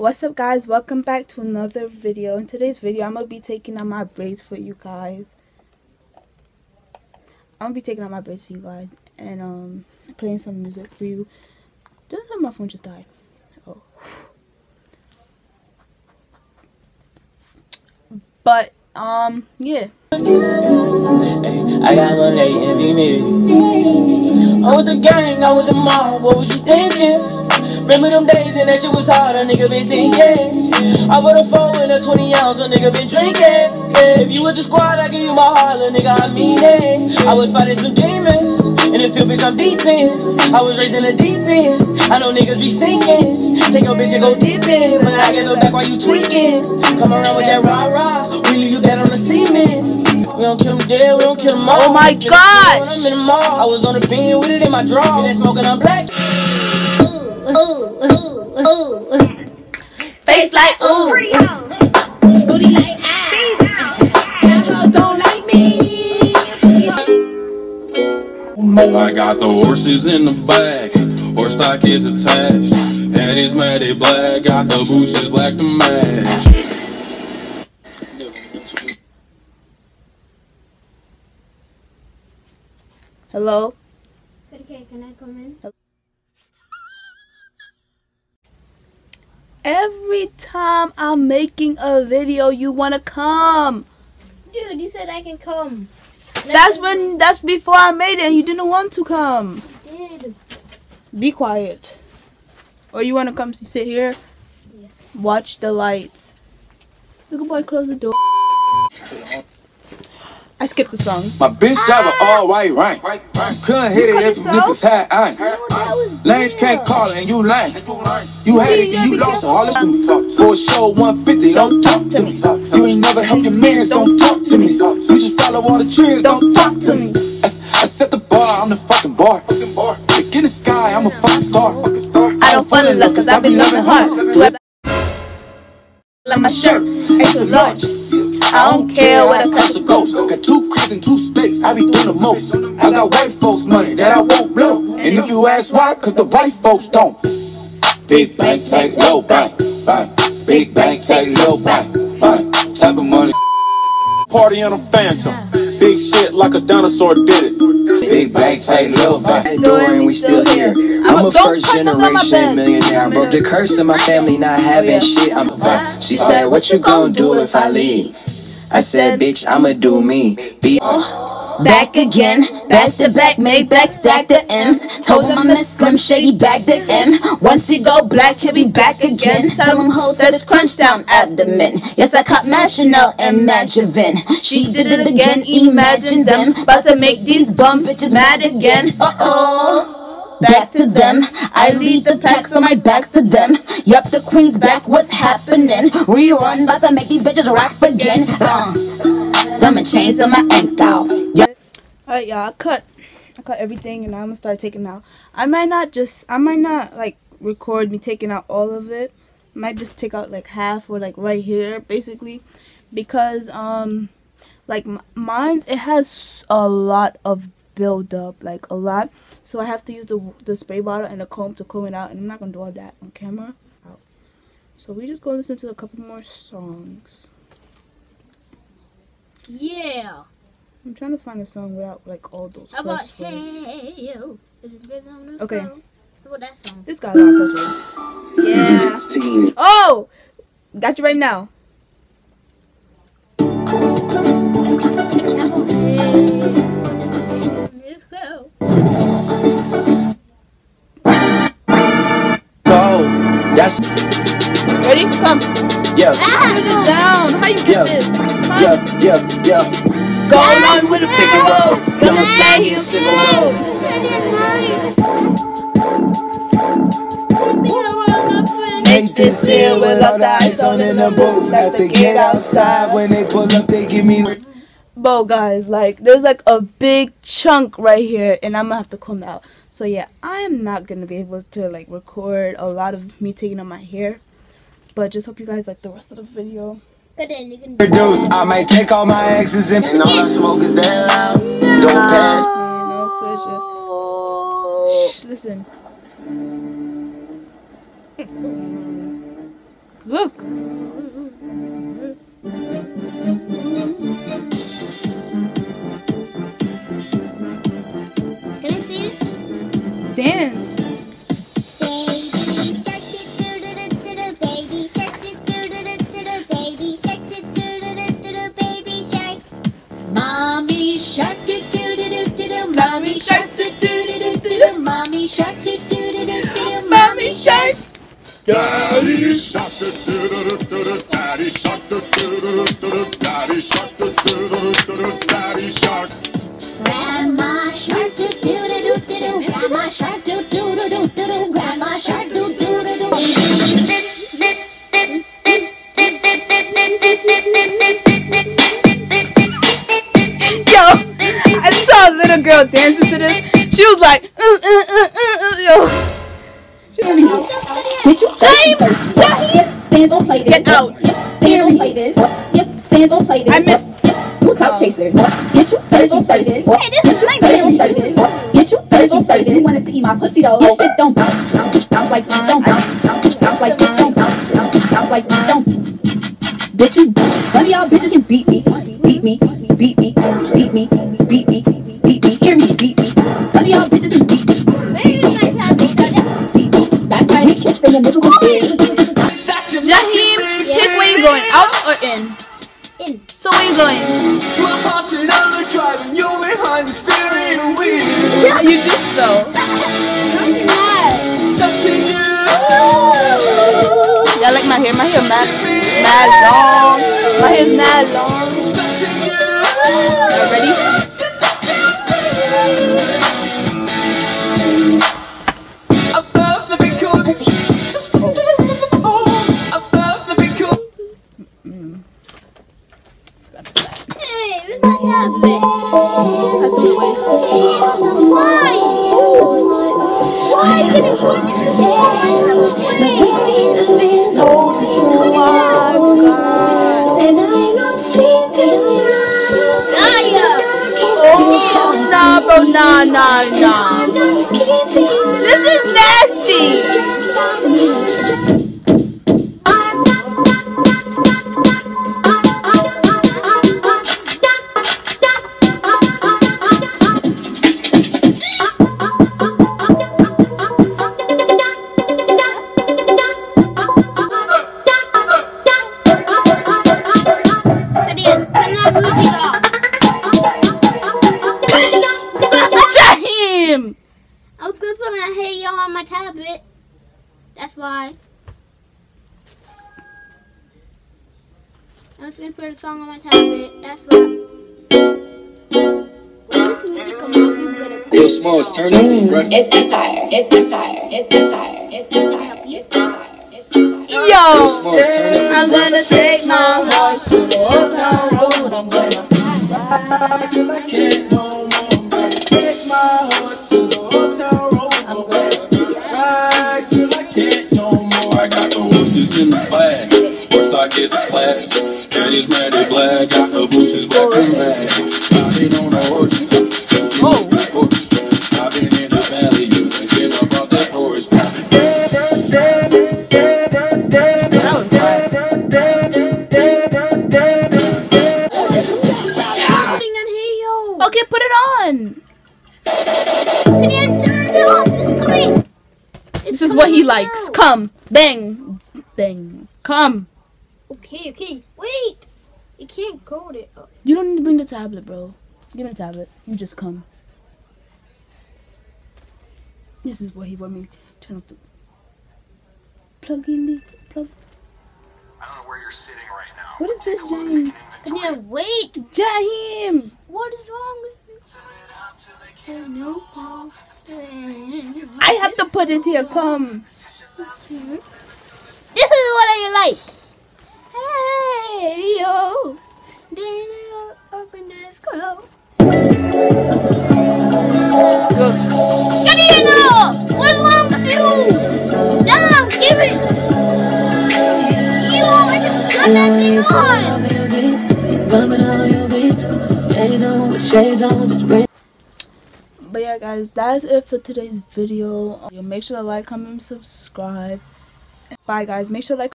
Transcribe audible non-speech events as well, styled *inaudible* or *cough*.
What's up guys? Welcome back to another video. In today's video, I'm to be taking out my braids for you guys. I'm to be taking out my braids for you guys and um playing some music for you. Just my phone just died. Oh. But um yeah. I got one day me. Was the gang, I was the mob, what was you thinking? Remember them days and that shit was hard, a nigga been thinking. I put a four in a 20 ounce, a nigga been drinking. Yeah, if you with the squad, I give you my heart, a nigga, I mean it. I was fighting some demons. In the field, bitch, I'm deep in. I was raised in the deep end. I know niggas be sinking. Take your bitch and go deep in. But I get no back while you tweaking. Come around with that rah rah. We leave you dead on the cement. We don't kill them dead, we don't kill them all. Oh my god! I was on the beam with it in my draw. And smoking, I'm black. Face like ooh. Booty like ah. don't like me. I got the horses in the back. Horse stock is attached. Head is matted black. Got the bushes black to match. Hello? Okay, can I come in? Every time I'm making a video, you wanna come. Dude, you said I can come. That's when. That's before I made it. You didn't want to come. I did. Be quiet. Or you wanna come sit here? Yes. Watch the lights. Look, boy, close the door. I skipped the song. My bitch drive an all white rank. Couldn't hit it if you niggas had ain't. Lanes can't call and you lame. You had it and you lost it. all this For a show 150, don't talk to me. You ain't never helped your mans, don't talk to me. You just follow all the trends, don't talk to me. I set the bar, I'm the fucking bar. Look in the sky, I'm a five star. I don't fall in love cause I've been loving hard. Do I like my shirt? Extra large. I don't care what a Cost a ghost. Got two cribs and two states, I be doing the most. I got white folks money that I won't blow. And if you ask why, cause the white folks don't. Big bank, take low bank, bank. Big bank, take low bank, bank. Type of money. Party on a phantom. Big shit like a dinosaur did it. Big bank, take low bank. and we still here. I'm a first generation millionaire. I broke the curse of my family not having shit. I'm a She said, What you gonna do if I leave? I said, bitch, I'ma do me. Be Back again, back to back, made back, stack the M's. Told him I'm a Slim Shady, back the M. Once he go black, he'll be back again. Tell him hoes that it's crunch down abdomen. Yes, I caught my Chanel and Magivin. She did it again, imagine them. About to make these bum bitches mad again. Uh oh back to them. I lead the pack, so my back's to them. Yup, the queen's back, what's happening? Rerun, about to make these bitches rap again. Uh, diamond chains on my ankle. Yup. Alright, y'all. I cut. I cut everything, and I'm gonna start taking out. I might not just. I might not like record me taking out all of it. I might just take out like half or like right here, basically, because um, like mine it has a lot of build up, like a lot. So I have to use the, the spray bottle and a comb to comb it out. And I'm not going to do all that on camera. So we just go listen to a couple more songs. Yeah. I'm trying to find a song without like all those How about curse words. hey yo? Okay. How about that song? This got a lot of curse words. Yeah. Oh! Got you right now. That's Ready? Come. yeah, ah. Sit it down. How you get Yeah. this? Come. yeah, yeah, yeah. Go along with a bigger road. Gonna say he's single mode. Make this deal with all the ice on in the booth. Have to get outside when they pull up, they give me. Bo guys, like there's like a big chunk right here and I'm gonna have to comb that out. So yeah, I am not gonna be able to like record a lot of me taking out my hair. But just hope you guys like the rest of the video. Good then, you can I might take all my exes and. And all that smoke is that loud. Don't pass. No, no, switch it. Shh, listen. *laughs* Look. Shark, do do do do do do. Mommy shark, do do do do do do. Mommy shark, do do do do do do. Mommy shark. Daddy shark, do do do do do do. Daddy shark, do do do do do do. Daddy shark, do do do do do do. Daddy shark. Grandma shark, do do do do do do. Grandma shark, girl dancing to this. She was like, uh, uh, uh, uh, uh, yo. Bitch, you James, James, fans don't play this. Get out. Fans don't play this. Yep, fans don't play this. I missed- Yep, you a clout chaser. Get you, fans don't play this. Hey, this is my Fans don't play this. Get you, fans don't play this. You wanted to eat my pussy though. Your shit don't bounce, bounce, bounce like this, don't bounce, bounce, bounce like this, don't bounce, bounce, bounce like this, don't. Bitch, you, none of y'all bitches can beat me, beat me, beat me, beat me, beat me, beat You going? My heart's in overdrive and you're behind the steering wheel. Yeah, you just though. I'm. Touching you. Y'all like my hair? My hair mad, mad long. My hair's mad long. Nah, nah, nah. This is nasty. Song on my tablet. That's why. When this music come off, you better. Yo, Smalls, turn up, bruh. It's empire. It's empire. It's empire. It's empire. It's empire. It's empire. Yo! Smalls, turn up. I'm gonna take my horse to the old town road. I'm gonna Ride till I can't no This is what he likes. Come. Bang. Bang. Come. Okay, okay. Wait. You can't go there. Oh, You don't need to bring the tablet, bro. Give me the tablet. You just come. This is what he want me to turn up the plug in the plug. I don't know where you're sitting right now. What is this, James? Gideon, wait. Jahim! What is wrong with me? No. I have to put it here. Come. This is what I like. Hey yo, Daniel, open this club. Look. Daniel, what is wrong with you? Stop, give it. You I just got that thing on. Rubbing on your beats. Shades on with shades on. Just bring. Guys, that's it for today's video. Make sure to like, comment, subscribe. Bye, guys. Make sure to like.